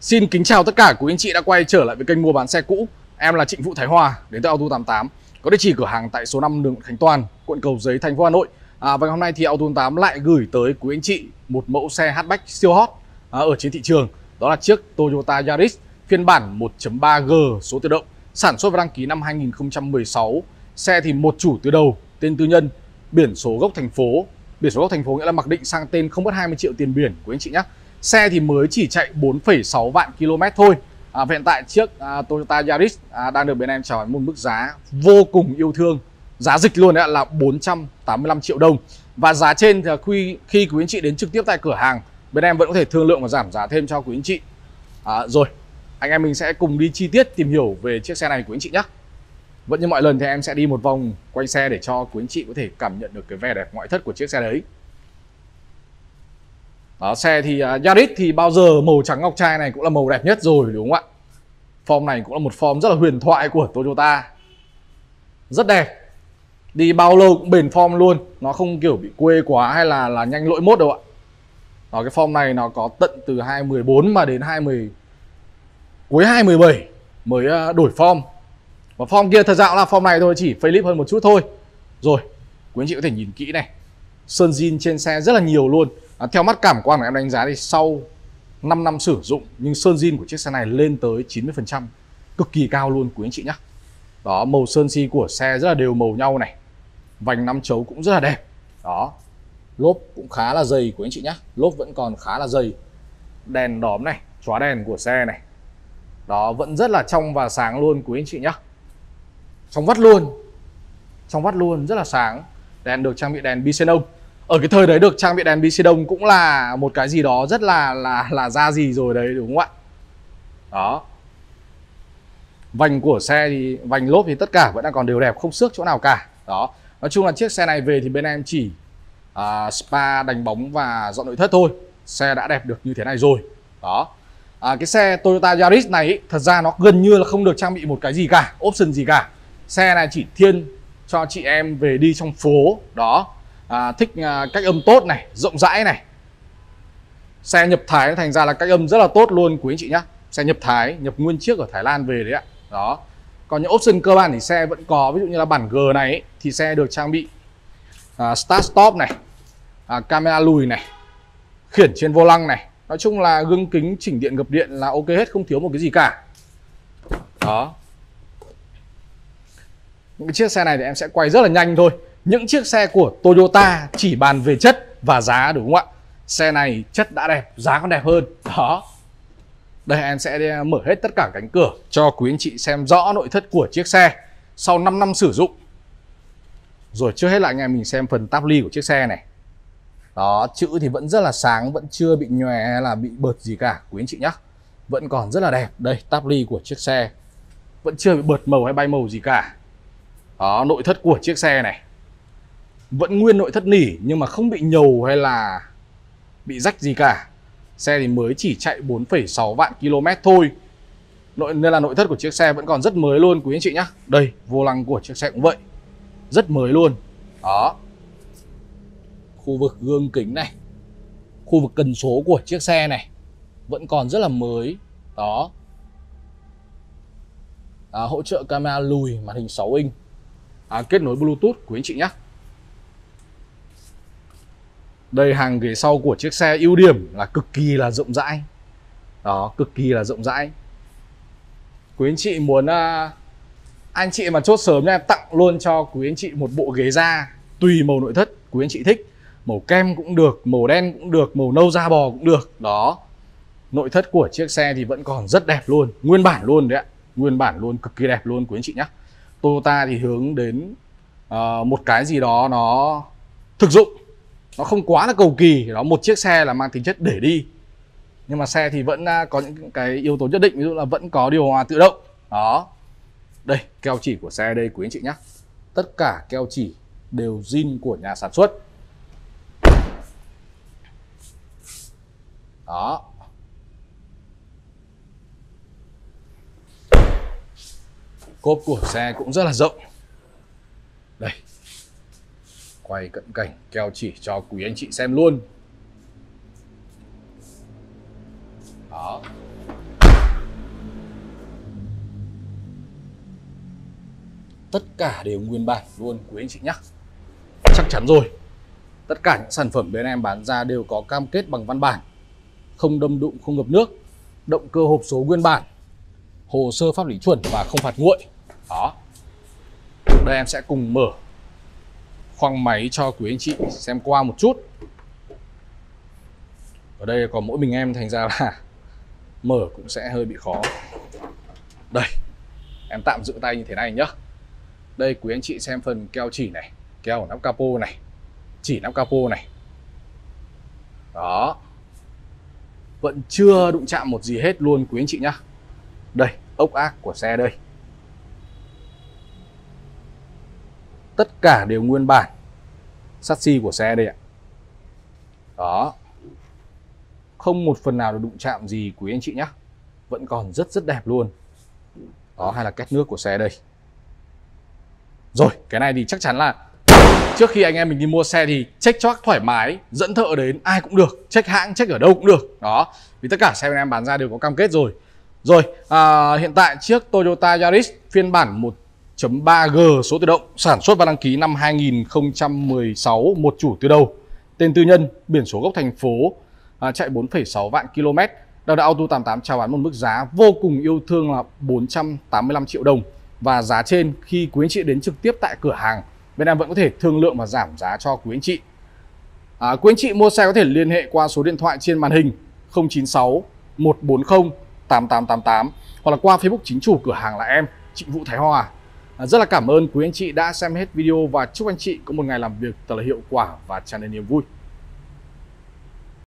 Xin kính chào tất cả quý anh chị đã quay trở lại với kênh mua bán xe cũ. Em là Trịnh Vũ Thái Hòa đến từ Auto 88. Có địa chỉ cửa hàng tại số 5 đường Khánh Toàn, quận Cầu Giấy, thành phố Hà Nội. À, và hôm nay thì Auto 88 lại gửi tới quý anh chị một mẫu xe hatchback siêu hot à, ở trên thị trường. Đó là chiếc Toyota Yaris phiên bản 1.3G số tự động, sản xuất và đăng ký năm 2016. Xe thì một chủ từ đầu, tên tư nhân, biển số gốc thành phố. Biển số gốc thành phố nghĩa là mặc định sang tên không mất 20 triệu tiền biển của anh chị nhé. Xe thì mới chỉ chạy 4,6 vạn km thôi. À, Hiện tại chiếc à, Toyota Yaris à, đang được bên em chào một mức giá vô cùng yêu thương. Giá dịch luôn đấy là 485 triệu đồng. Và giá trên thì khi, khi quý anh chị đến trực tiếp tại cửa hàng Bên em vẫn có thể thương lượng và giảm giá thêm cho quý anh chị. À, Rồi, anh em mình sẽ cùng đi chi tiết tìm hiểu về chiếc xe này của anh chị nhé Vẫn như mọi lần thì em sẽ đi một vòng quay xe để cho quý anh chị có thể cảm nhận được cái vẻ đẹp ngoại thất của chiếc xe đấy đó, xe thì uh, Yaris thì bao giờ màu trắng ngọc trai này cũng là màu đẹp nhất rồi đúng không ạ? Form này cũng là một form rất là huyền thoại của Toyota. Rất đẹp. Đi bao lâu cũng bền form luôn, nó không kiểu bị quê quá hay là là nhanh lỗi mốt đâu ạ. Đó cái form này nó có tận từ 2014 mà đến 20 cuối 2017 mới uh, đổi form. Và form kia thật ra là form này thôi, chỉ Philip hơn một chút thôi. Rồi, quý anh chị có thể nhìn kỹ này. Sơn zin trên xe rất là nhiều luôn à, theo mắt cảm quan của em đánh giá thì sau 5 năm sử dụng nhưng sơn zin của chiếc xe này lên tới 90% cực kỳ cao luôn quý anh chị nhé đó màu sơn xi của xe rất là đều màu nhau này. Vành năm chấu cũng rất là đẹp. Đó lốp cũng khá là dày của anh chị nhé lốp vẫn còn khá là dày. Đèn đóm này chóa đèn của xe này. Đó vẫn rất là trong và sáng luôn quý anh chị nhé trong vắt luôn. Trong vắt luôn rất là sáng. Đèn được trang bị đèn bi xenon ở cái thời đấy được trang bị đèn bi đông cũng là một cái gì đó rất là là là ra gì rồi đấy đúng không ạ? Đó. Vành của xe thì vành lốp thì tất cả vẫn đang còn đều đẹp không xước chỗ nào cả. Đó. Nói chung là chiếc xe này về thì bên em chỉ uh, spa đánh bóng và dọn nội thất thôi. Xe đã đẹp được như thế này rồi. Đó. À, cái xe Toyota Yaris này ý, thật ra nó gần như là không được trang bị một cái gì cả option gì cả. Xe này chỉ thiên cho chị em về đi trong phố. Đó à, thích à, cách âm tốt này rộng rãi này. Xe nhập Thái thành ra là cách âm rất là tốt luôn quý anh chị nhé xe nhập Thái nhập nguyên chiếc ở Thái Lan về đấy ạ. Đó. Còn những option cơ bản thì xe vẫn có ví dụ như là bản G này ấy, thì xe được trang bị à, start stop này à, camera lùi này khiển trên vô lăng này. Nói chung là gương kính chỉnh điện gập điện là ok hết không thiếu một cái gì cả. Đó. Những cái chiếc xe này thì em sẽ quay rất là nhanh thôi những chiếc xe của Toyota chỉ bàn về chất và giá, đúng không ạ? Xe này chất đã đẹp, giá còn đẹp hơn. Đó. Đây, em sẽ ờ, mở hết tất cả cánh cửa cho quý anh chị xem rõ nội thất của chiếc xe sau 5 năm sử dụng. Rồi trước hết là anh em mình xem phần táp ly của chiếc xe này. Đó, chữ thì vẫn rất là sáng, vẫn chưa bị nhòe hay là bị bợt gì cả, quý anh chị nhé vẫn còn rất là đẹp. Đây táp ly của chiếc xe. Vẫn chưa bị bợt màu hay bay màu gì cả. Đó, nội thất của chiếc xe này vẫn nguyên nội thất nỉ nhưng mà không bị nhầu hay là bị rách gì cả. Xe thì mới chỉ chạy 4,6 vạn km thôi. Nội nên là nội thất của chiếc xe vẫn còn rất mới luôn quý anh chị nhé đây vô lăng của chiếc xe cũng vậy. Rất mới luôn. Đó. Khu vực gương kính này. Khu vực cần số của chiếc xe này vẫn còn rất là mới. Đó. À, hỗ trợ camera lùi màn hình 6 inch. À, kết nối bluetooth quý anh chị nhé đây hàng ghế sau của chiếc xe ưu điểm là cực kỳ là rộng rãi. Đó cực kỳ là rộng rãi. Quý anh chị muốn uh, anh chị mà chốt sớm nha em tặng luôn cho quý anh chị một bộ ghế da tùy màu nội thất quý anh chị thích. Màu kem cũng được màu đen cũng được màu nâu da bò cũng được. Đó. Nội thất của chiếc xe thì vẫn còn rất đẹp luôn nguyên bản luôn đấy ạ. Nguyên bản luôn cực kỳ đẹp luôn quý anh chị nhé Toyota thì hướng đến uh, một cái gì đó nó thực dụng nó không quá là cầu kỳ, đó, một chiếc xe là mang tính chất để đi. Nhưng mà xe thì vẫn à, có những cái yếu tố nhất định, ví dụ là vẫn có điều hòa tự động. Đó. Đây, keo chỉ của xe đây, quý anh chị nhé tất cả keo chỉ đều zin của nhà sản xuất. Đó. Cốp của xe cũng rất là rộng. Đây quay cận cảnh, keo chỉ cho quý anh chị xem luôn. Đó. Tất cả đều nguyên bản luôn, quý anh chị nhé chắc chắn rồi. Tất cả những sản phẩm bên em bán ra đều có cam kết bằng văn bản. Không đâm đụng, không ngập nước. Động cơ hộp số nguyên bản. Hồ sơ pháp lý chuẩn và không phạt nguội. Đó. Đây em sẽ cùng mở khoang máy cho quý anh chị xem qua một chút. Ở đây có mỗi mình em, thành ra là mở cũng sẽ hơi bị khó. Đây, em tạm giữ tay như thế này nhá. Đây, quý anh chị xem phần keo chỉ này, keo nắp capo này, chỉ nắp capo này. Đó. Vẫn chưa đụng chạm một gì hết luôn, quý anh chị nhá. Đây, ốc ác của xe đây. Tất cả đều nguyên bản. Sắt xi của xe đây ạ. Đó. Không một phần nào được đụng chạm gì quý anh chị nhé vẫn còn rất rất đẹp luôn. Đó hay là két nước của xe đây. Rồi cái này thì chắc chắn là trước khi anh em mình đi mua xe thì check chót thoải mái dẫn thợ đến ai cũng được. Check hãng check ở đâu cũng được. Đó vì tất cả xe anh em bán ra đều có cam kết rồi. Rồi à, hiện tại chiếc Toyota Yaris phiên bản một 1.3G số tự động sản xuất và đăng ký năm 2016 một chủ từ đầu. Tên tư nhân biển số gốc thành phố à, chạy 4,6 vạn km Đào đạo Auto 88 chào bán một mức giá vô cùng yêu thương là 485 triệu đồng. Và giá trên khi quý anh chị đến trực tiếp tại cửa hàng bên em vẫn có thể thương lượng và giảm giá cho quý anh chị. À, quý anh chị mua xe có thể liên hệ qua số điện thoại trên màn hình 096 140 8888 hoặc là qua Facebook chính chủ cửa hàng là em Trịnh Vũ Thái Hòa À, rất là cảm ơn quý anh chị đã xem hết video và chúc anh chị có một ngày làm việc thật là hiệu quả và tràn đầy niềm vui.